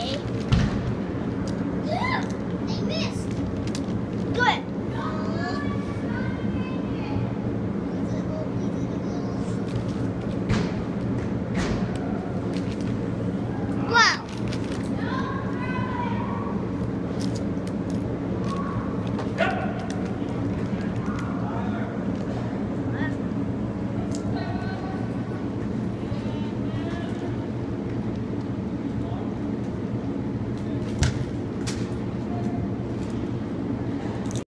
Okay.